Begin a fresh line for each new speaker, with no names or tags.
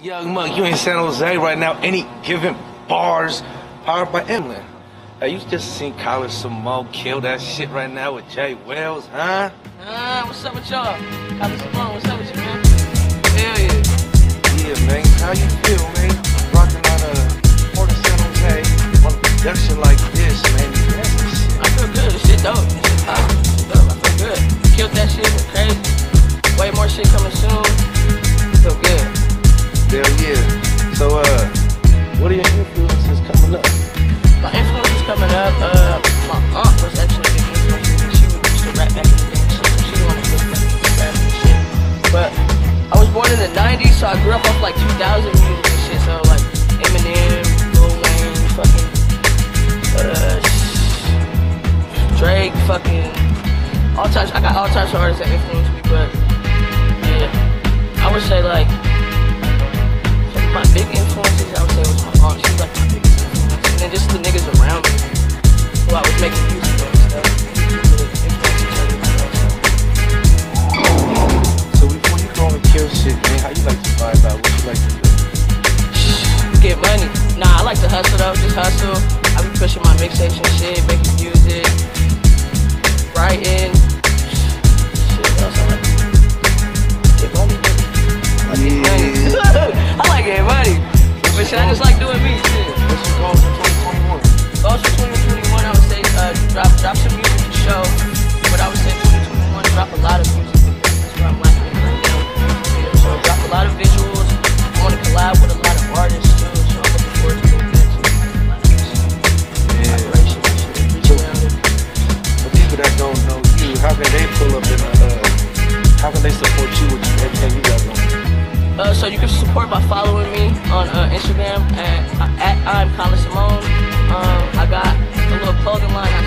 Young Monc, you in San Jose right now. Any given bars powered by Emlyn. Hey, you just seen Kylah Symone kill that shit right now with Jay Wells, huh?
Uh, what's up with y'all? Kylah Symone, what's up with you, man? Hell yeah.
Yeah, man. How you feel, man? Rocking out a Port of San Jose on a production like this, man. You got this shit.
I feel good. This shit dope. This shit pop. This shit dope. I feel good. Killed that shit. Crazy. Way more shit coming soon.
Hell yeah. So, uh, what are your influences coming up?
My influences coming up, uh, my aunt was actually a big influence. She would used to rap back in the day she the one that rap and shit. But I was born in the 90s, so I grew up off like 2000 music and shit. So like Eminem, Lil Wayne, fucking, uh, Drake, fucking, all types. I got all types of artists that influence me, but like
to
hustle though, just hustle. I be pushing my mixtapes and shit, making music,
how can they pull up in a, uh, how can they support you with everything you got going?
Uh, so you can support by following me on uh, Instagram at, at I'm Kylah Symone. Um, I got a little clothing line